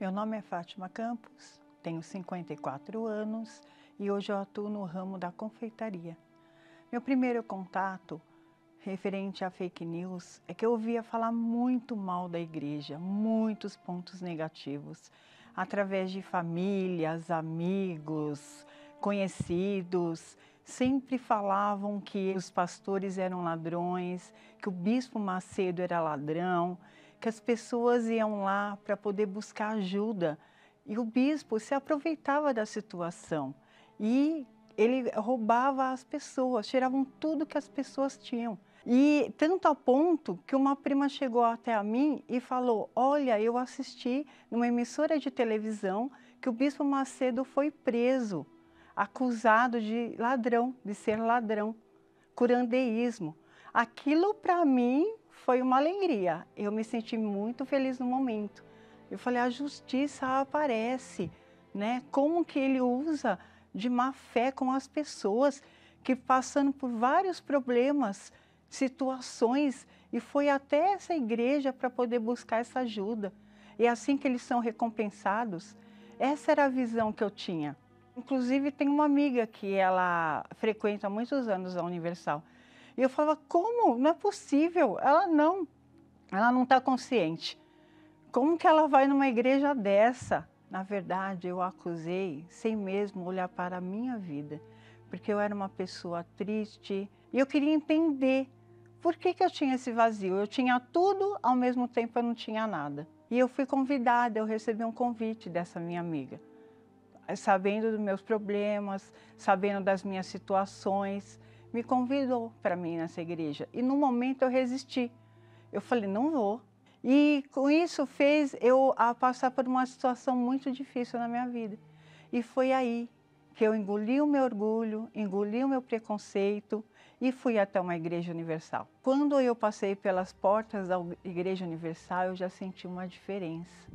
Meu nome é Fátima Campos, tenho 54 anos e hoje eu atuo no ramo da confeitaria. Meu primeiro contato referente a fake news é que eu ouvia falar muito mal da igreja, muitos pontos negativos, através de famílias, amigos, conhecidos, sempre falavam que os pastores eram ladrões, que o bispo Macedo era ladrão, que as pessoas iam lá para poder buscar ajuda. E o bispo se aproveitava da situação e ele roubava as pessoas, tiravam tudo que as pessoas tinham. E tanto a ponto que uma prima chegou até a mim e falou: Olha, eu assisti numa emissora de televisão que o bispo Macedo foi preso, acusado de ladrão, de ser ladrão, curandeísmo. Aquilo para mim foi uma alegria. Eu me senti muito feliz no momento. Eu falei: a justiça aparece, né? Como que ele usa de má fé com as pessoas que passando por vários problemas situações e foi até essa igreja para poder buscar essa ajuda. E assim que eles são recompensados. Essa era a visão que eu tinha. Inclusive, tem uma amiga que ela frequenta há muitos anos a Universal. E eu falava, como? Não é possível. Ela não. Ela não está consciente. Como que ela vai numa igreja dessa? Na verdade, eu a acusei sem mesmo olhar para a minha vida, porque eu era uma pessoa triste e eu queria entender por que, que eu tinha esse vazio? Eu tinha tudo, ao mesmo tempo eu não tinha nada. E eu fui convidada, eu recebi um convite dessa minha amiga, sabendo dos meus problemas, sabendo das minhas situações, me convidou para mim nessa igreja. E no momento eu resisti. Eu falei, não vou. E com isso fez eu passar por uma situação muito difícil na minha vida. E foi aí que eu engoli o meu orgulho, engoli o meu preconceito e fui até uma igreja universal. Quando eu passei pelas portas da igreja universal, eu já senti uma diferença.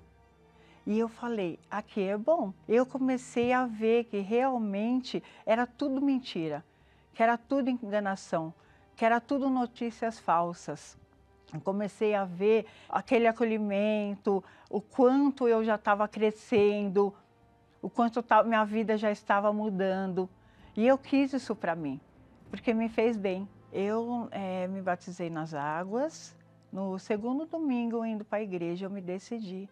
E eu falei, aqui é bom. Eu comecei a ver que realmente era tudo mentira, que era tudo enganação, que era tudo notícias falsas. Comecei a ver aquele acolhimento, o quanto eu já estava crescendo, o quanto minha vida já estava mudando. E eu quis isso para mim, porque me fez bem. Eu é, me batizei nas águas. No segundo domingo, indo para a igreja, eu me decidi.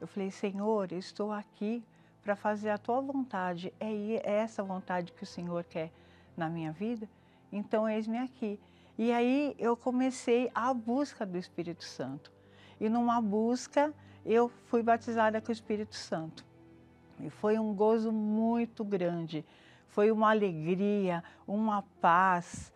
Eu falei, Senhor, eu estou aqui para fazer a tua vontade. É essa vontade que o Senhor quer na minha vida? Então, eis-me aqui. E aí eu comecei a busca do Espírito Santo. E numa busca, eu fui batizada com o Espírito Santo. E foi um gozo muito grande, foi uma alegria, uma paz,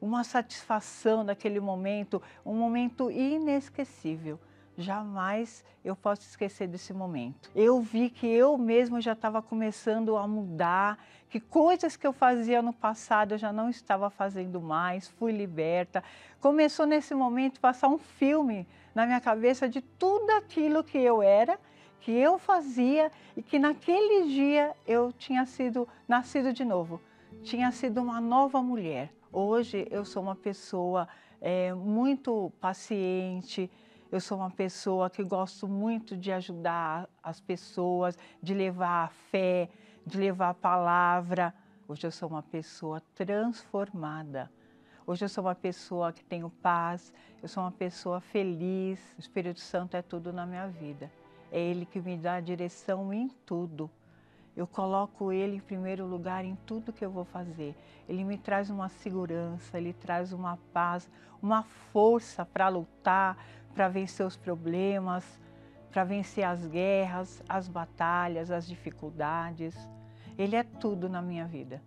uma satisfação daquele momento, um momento inesquecível. Jamais eu posso esquecer desse momento. Eu vi que eu mesmo já estava começando a mudar, que coisas que eu fazia no passado eu já não estava fazendo mais, fui liberta. Começou nesse momento passar um filme na minha cabeça de tudo aquilo que eu era que eu fazia e que naquele dia eu tinha sido nascido de novo, tinha sido uma nova mulher. Hoje eu sou uma pessoa é, muito paciente, eu sou uma pessoa que gosto muito de ajudar as pessoas, de levar a fé, de levar a palavra. Hoje eu sou uma pessoa transformada. Hoje eu sou uma pessoa que tenho paz, eu sou uma pessoa feliz. O Espírito Santo é tudo na minha vida. É Ele que me dá a direção em tudo. Eu coloco Ele em primeiro lugar em tudo que eu vou fazer. Ele me traz uma segurança, Ele traz uma paz, uma força para lutar, para vencer os problemas, para vencer as guerras, as batalhas, as dificuldades. Ele é tudo na minha vida.